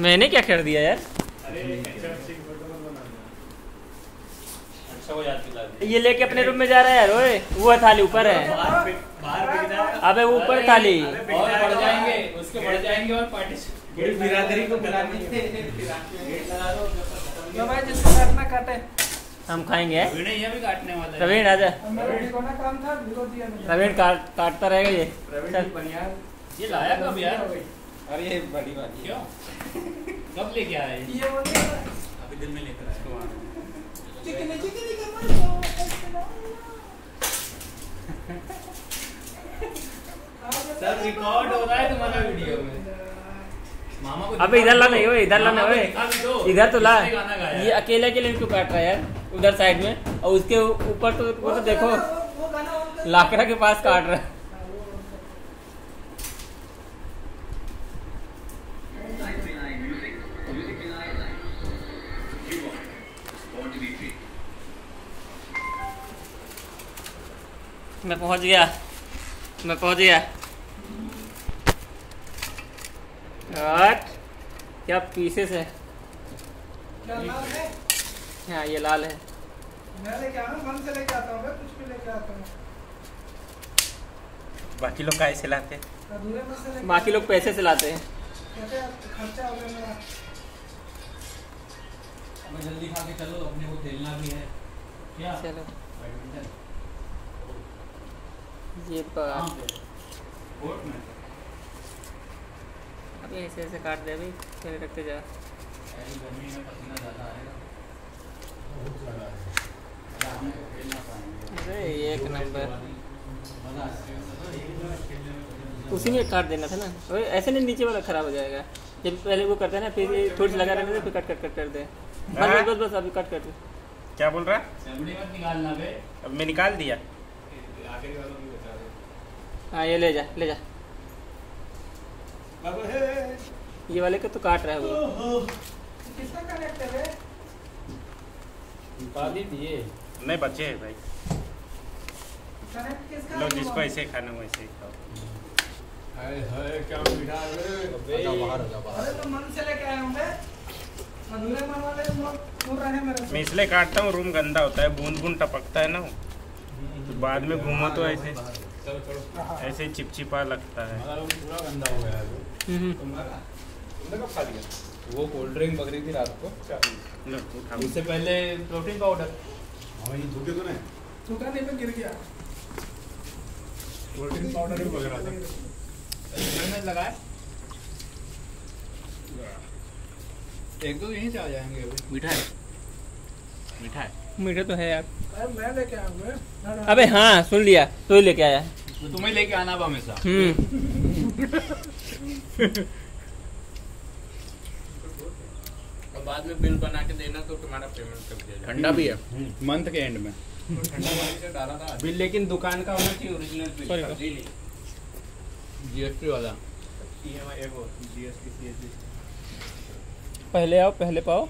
मैंने क्या कर दिया यार? वो ये लेके अपने रूम में जा रहा है यार ओए। वो थाली ऊपर है। अबे ऊपर थाली। और बढ़ जाएँगे उसके बढ़ जाएँगे और पार्टी बिरादरी को बुलानी हम खाएँगे होगा। ये भी काटने वाला है। प्रवीण आजा। प्रवीण काट काटता रहेगा ये। ये लाया कब यार? अरे ये बड़ी बात क्यों? कब लेके आए? ये बोल अभी दिन में लेकर आए। चिकनी चिकनी कमर सब रिकॉर्ड हो रहा है तुम्हारा वीडियो में। अबे इधर ला नहीं ओए इधर ला नहीं को दो। इधर तो ला? ये अकेले अकेले इनको काट रहा है यार उधर साइड में। और उसके ऊपर तो वो तो देखो। लाकड़ा के पास काट रहा है। मैं पहुँच गया। मैं पहुँच गया। हट क्या पीसेस है? है? हाँ ये लाल है। मैं लेके आना मन से लेके आता हूँ कुछ भी लेके आता हूँ। बाकी लोग कैसे लाते लेके बाकी लोग पैसे से लाते हैं खर्चा हो गया मेरा। अब जल्दी खा के चलो अपने को खेलना भी है। क्या? चलो। बैडमिंटन। ये पे अभी ऐसे ऐसे काट दे अभी चले रखते जा। अरे एक नंबर। उसी में काट देना था ना। ओए ऐसे नहीं नीचे वाला खराब हो जाएगा। जब पहले वो करते हैं ना फिर थोड़ी सी लगा रहने दे फिर कट कट कट कर दे। बस हाँ? बस बस बस अभी कट कर दे। क्या बोल रहा चमड़ी मत निकालना बे। अब मैं निकाल दिया आखिरी वालों की बता दो हाँ ये ले जा ले जा। ये वाले का तो काट रहा है वो। किसका कनेक्टर है? निकाल दिए नहीं बचे हैं भाई। लोग जिसको ऐसे खाना हो वैसे ही खाओ। हाय हाय क्या मीठा है अरे तो मन से लेके आया हूँ मैं। अधूरे मन वाले दूर रहे मेरे मैं इसलिए काटता हूँ रूम गंदा होता है बूंद बूंद टपकता है ना तो बाद में घूमो तो ऐसे। ऐसे चिपचिपा लगता है। पूरा गंदा हो गया है हम्म। तुम्हारा कब खा लिया? वो कोल्ड ड्रिंक बकरी थी रात को। उससे पहले प्रोटीन पाउडर छूटा नहीं। पे गिर गया। प्रोटीन पाउडर भी रहा था। में लगाए एक दो यहीं से आ जाएँगे अभी। मीठा है मीठा है। मीठा तो है यार। मैं लेके आया अबे हाँ सुन लिया तो ही लेके आया। तो तुम्हें लेके आना अब हमेशा। हम्म। और बाद में बिल बना के देना तो तुम्हारा पेमेंट कर दिया ठंडा भी है। मंथ के एंड में। था बिल लेकिन दुकान का होना चाहिए ओरिजिनल बिल जीएसटी वाला। जीएसटी पहले आओ पहले पाओ।